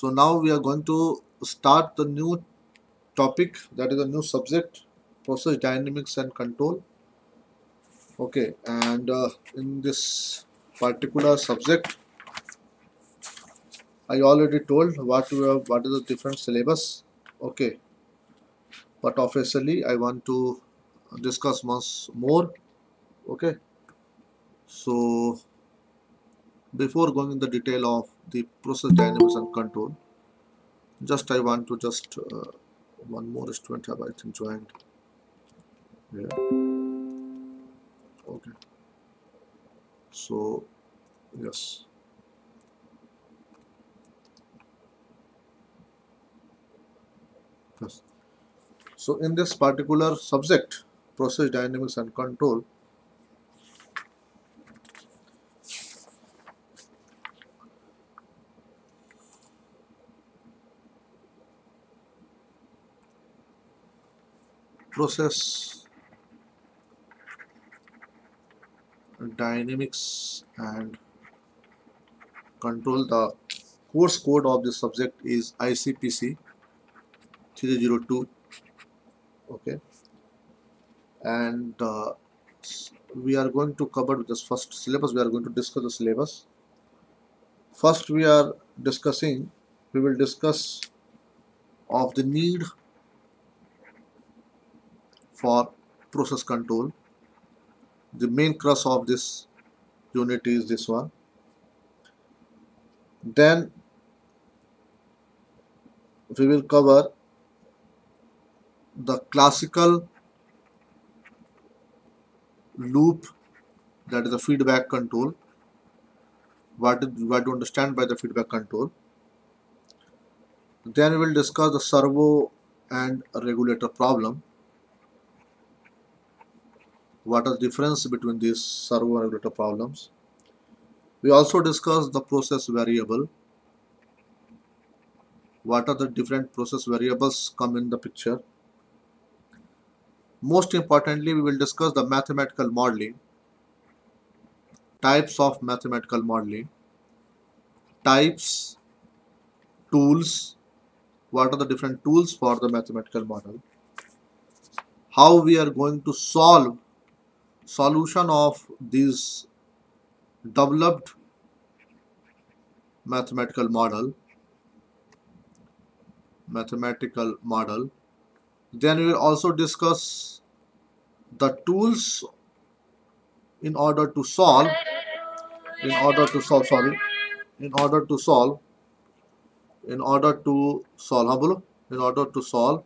So now we are going to start the new topic that is a new subject process dynamics and control. Okay, and uh, in this particular subject, I already told what we have, what is the different syllabus. Okay, but officially I want to discuss once more. Okay, so before going in the detail of the process dynamics and control just I want to just uh, one more student have I think joined. Here okay. So yes. Yes. So in this particular subject process dynamics and control process dynamics and control. The course code of the subject is ICPC 302 okay? And uh, we are going to cover this first syllabus. We are going to discuss the syllabus. First we are discussing we will discuss of the need for process control. The main crux of this unit is this one. Then we will cover the classical loop that is the feedback control what, what to understand by the feedback control then we will discuss the servo and regulator problem what are the difference between these servo regulator problems. We also discussed the process variable. What are the different process variables come in the picture. Most importantly, we will discuss the mathematical modeling, types of mathematical modeling, types, tools, what are the different tools for the mathematical model, how we are going to solve solution of this developed mathematical model mathematical model then we will also discuss the tools in order to solve in order to solve sorry in order to solve in order to solve in order to solve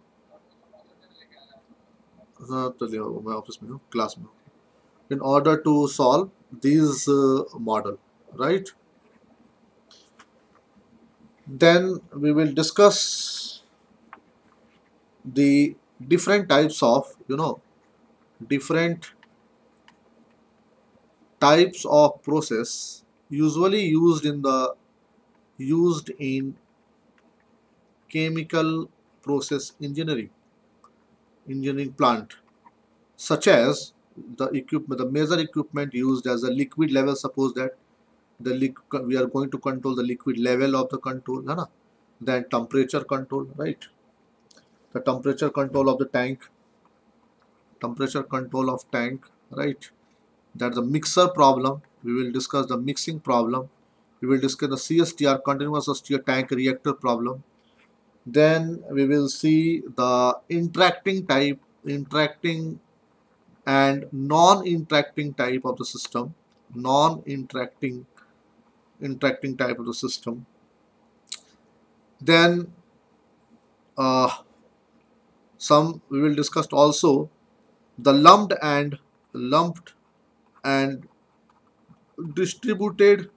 मैं office में हूँ class में हूँ in order to solve these uh, model right? Then we will discuss the different types of you know different types of process usually used in the used in chemical process engineering engineering plant such as the equipment the major equipment used as a liquid level suppose that the we are going to control the liquid level of the control then temperature control right? The temperature control of the tank temperature control of tank right? That the mixer problem we will discuss the mixing problem. We will discuss the CSTR continuous stir tank reactor problem. Then we will see the interacting type interacting and non-interacting type of the system non-interacting interacting type of the system. Then uh, some we will discuss also the lumped and lumped and distributed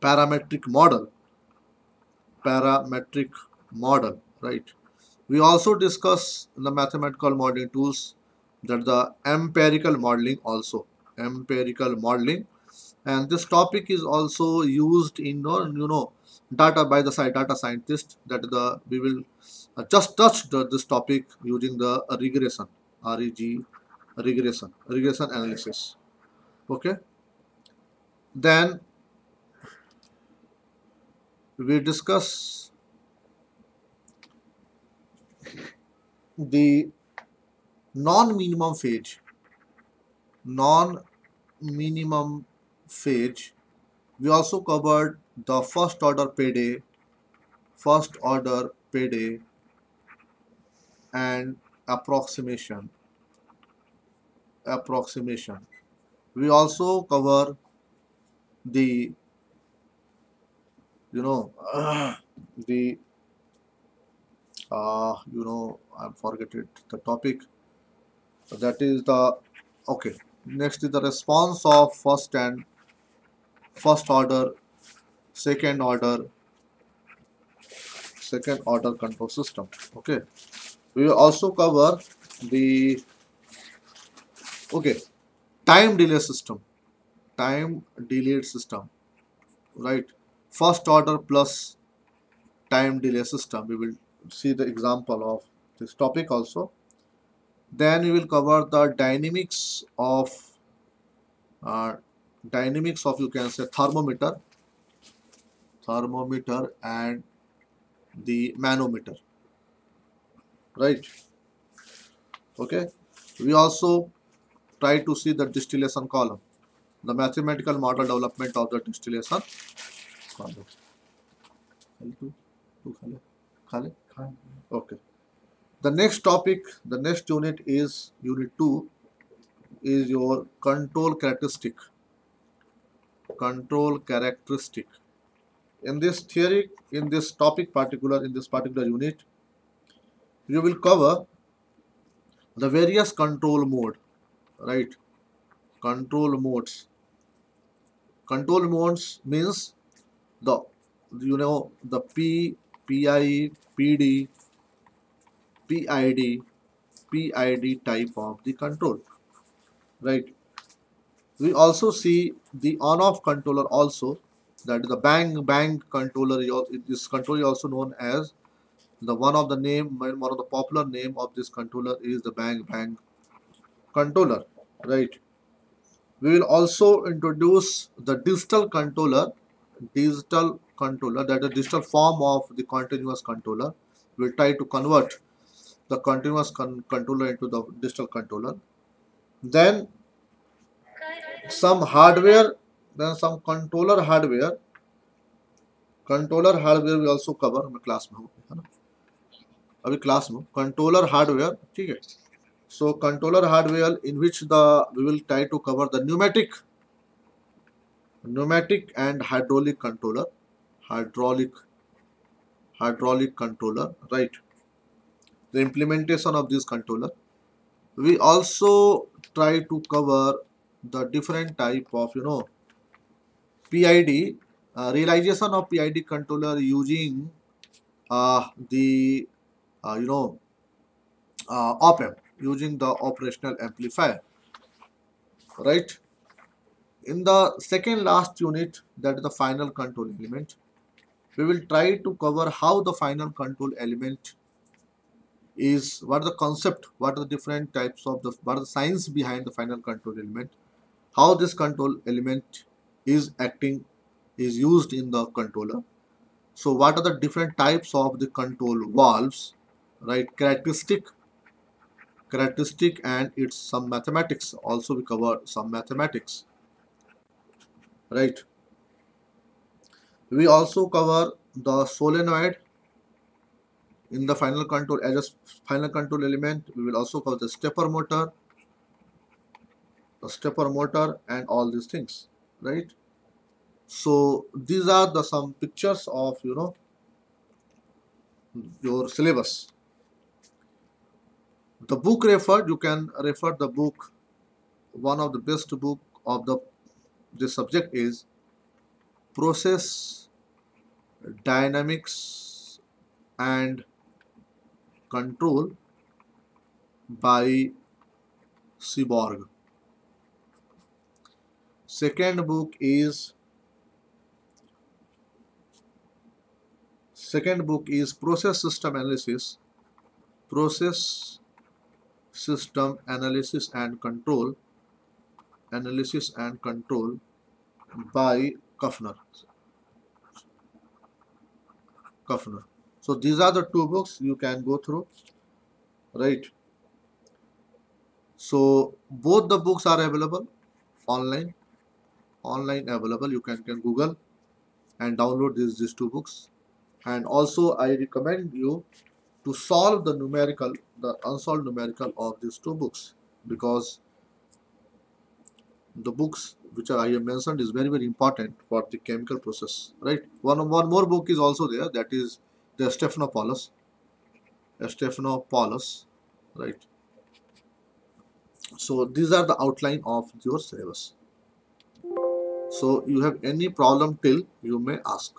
parametric model. Parametric model right? We also discuss the mathematical modeling tools that the empirical modeling also empirical modeling. And this topic is also used in you know data by the side data scientist that the we will uh, just touch this topic using the uh, regression reg regression regression analysis. Okay? Then we discuss the non-minimum phase non-minimum phase we also covered the first order Padé first order Padé and approximation. Approximation. We also cover the you know the uh, you know I forget it the topic that is the okay. Next is the response of first and first order second order second order control system. Okay. We will also cover the okay. Time delay system. Time delayed system. Right. First order plus time delay system. We will see the example of this topic also then we will cover the dynamics of uh, dynamics of you can say thermometer. Thermometer and the manometer. Right? Okay? We also try to see the distillation column. The mathematical model development of the distillation column. Okay the next topic the next unit is unit 2 is your control characteristic. Control characteristic. In this theory in this topic particular in this particular unit you will cover the various control mode right? Control modes. Control modes means the you know the p pi pd PID, PID type of the control, right? We also see the on-off controller also, that is the bang bang controller. This controller is also known as the one of the name, one of the popular name of this controller is the bang bang controller, right? We will also introduce the digital controller, digital controller that is digital form of the continuous controller. We'll try to convert the continuous con controller into the digital controller then some hardware then some controller hardware controller hardware we also cover मैं class में हूँ है ना अभी class में controller hardware ठीक है so controller hardware in which the we will try to cover the pneumatic pneumatic and hydraulic controller hydraulic hydraulic controller right The implementation of this controller. We also try to cover the different type of you know PID uh, realization of PID controller using uh, the uh, you know uh, op amp using the operational amplifier right in the second last unit that is the final control element we will try to cover how the final control element is what are the concept, what are the different types of the, what are the science behind the final control element, how this control element is acting, is used in the controller. So what are the different types of the control valves, right, characteristic, characteristic and its some mathematics, also we cover some mathematics, right. We also cover the solenoid in the final control as a final control element we will also cover the stepper motor the stepper motor and all these things right? So these are the some pictures of you know your syllabus. The book referred you can refer the book. One of the best book of the this subject is process dynamics and control by Seborg. Second book is second book is process system analysis process system analysis and control analysis and control by Coughanowr Coughanowr. So these are the two books you can go through, right? So both the books are available online, online available. You can, can Google and download these, these two books. And also I recommend you to solve the numerical, the unsolved numerical of these two books because the books which I have mentioned is very very important for the chemical process right one one more book is also there that is the Stephanopoulos. Stephanopoulos right. So these are the outline of your syllabus. So you have any problem till you may ask